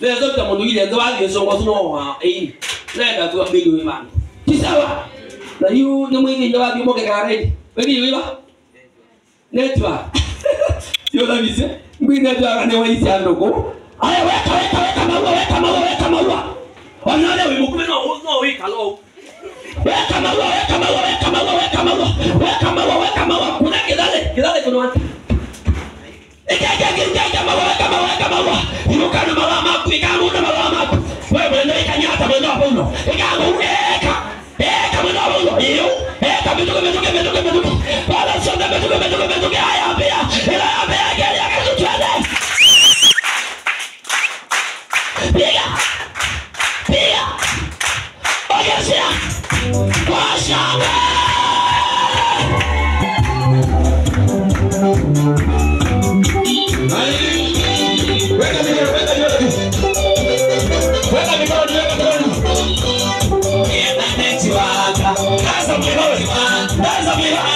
lẹ́yìn tó tẹ̀mọ̀ lórí yẹn tó bá lè sọ wọ́n sínú ọ̀hún ẹ̀yìn lẹ́yìn tó bá gbẹ́dọ̀ ìmọ̀ àná. tíṣà wa na yíwú ní mo ní ìjọba bí mo kẹ̀kẹ́ rẹ̀ ẹni ìwé wa nẹ́tùwà yóò lọ bí sẹ́ gbé nẹ́tùwà rẹ̀ ni wọ́n yí sí àdókò. ayé wẹ́ẹ̀ka wẹ́ẹ̀ka wẹ́ẹ̀ka máa wà wẹ́ẹ̀ka máa wà wẹ́ẹ̀ka máa wà ọ̀nà rẹ̀ wẹ̀ mọ̀kúmẹ́ náà ó yí kàlọ́ o. wẹ́ẹ̀ka máa wà wẹ́ẹ̀ka máa wà wẹ́ẹ̀ka máa wà wẹ́ẹ̀ka máa wà wẹ́ẹ̀ka máa wà wẹ́ẹ̀ka máa wà kùnà kìdálẹ̀ kìdálẹ̀ kùnà wà. ikegegirgege mawega mawega mawa irukana mawa maku ikamuna mawa maku we mwene ikanyata mwene wa buno ikangu eka eka mwene wa buno iyo eka mituke mituke mituke mituke wala sonda mituke mituke mituke haya pia ila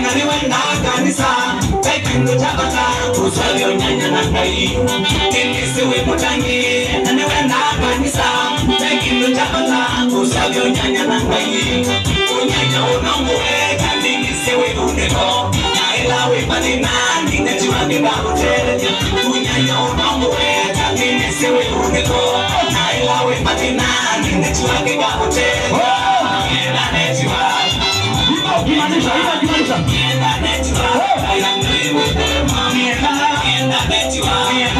Kalinga ni wenda kanisa Kaikingo chabata Uswavi onyanya na kai Nilisi wimutangi Ni wenda kanisa Kaikingo chabata Uswavi onyanya na kai Unyanya unomuwe Kanilisi wiundeko Naila wipanina Ninajuangi bakute Unyanya unomuwe Kanilisi wiundeko Naila wipanina Ninajuangi bakute Ninajuangi bakute Ninajuangi bakute Hivyo ukimaanisha, hivyo ukimaanisha. Hallelujah.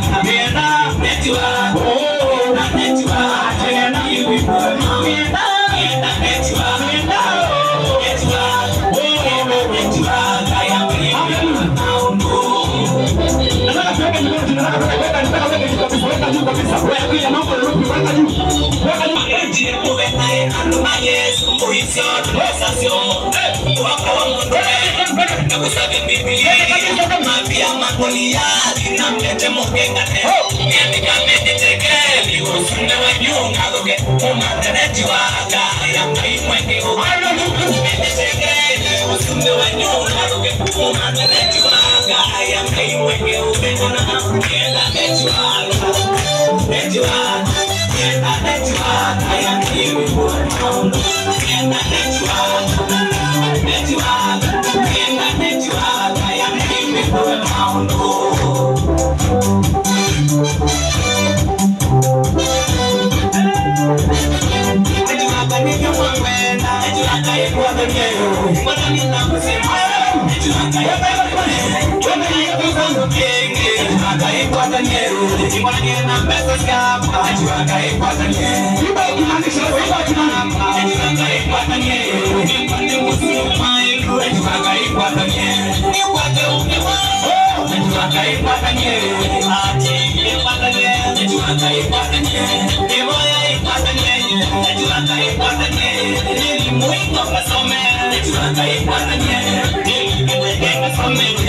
Mabia magolia, dinamete mokenga, eh, eh, dinamete teke. ngaruke umandarajiwaka yakaimwenge umendesengele usimbe wenyu ngaruke umandarajiwaka yakaimwenge umendona kujengi akaikwatanie rudi timwananie na mbeso zgapa akaikwatanie akaikwatanie rudi mpande musumaeru akaikwatanie nikwate ukewa akaikwatanie ati ikwatanie akaikwatanie imoya ikwatanie akaikwatanie nilimuikwakasome akaikwatanie nilimuikwakasome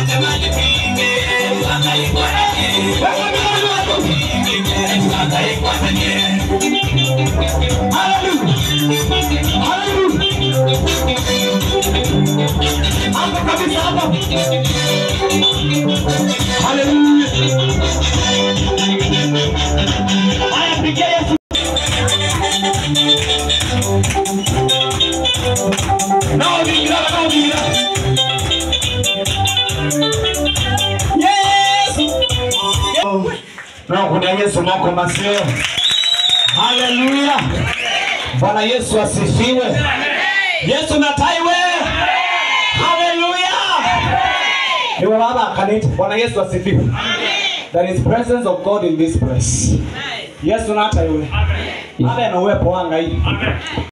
Hallelujah. Hallelujah. ya Yesu mako masio. Haleluya! Bwana Yesu asifiwe. Yesu nataiwe. Haleluya! Ndio baba kanita. Bwana Yesu asifiwe. Amen. There is presence of God in this place. Yesu nataiwe. Amen. Amen. Amen. Amen. Amen. Amen. Amen.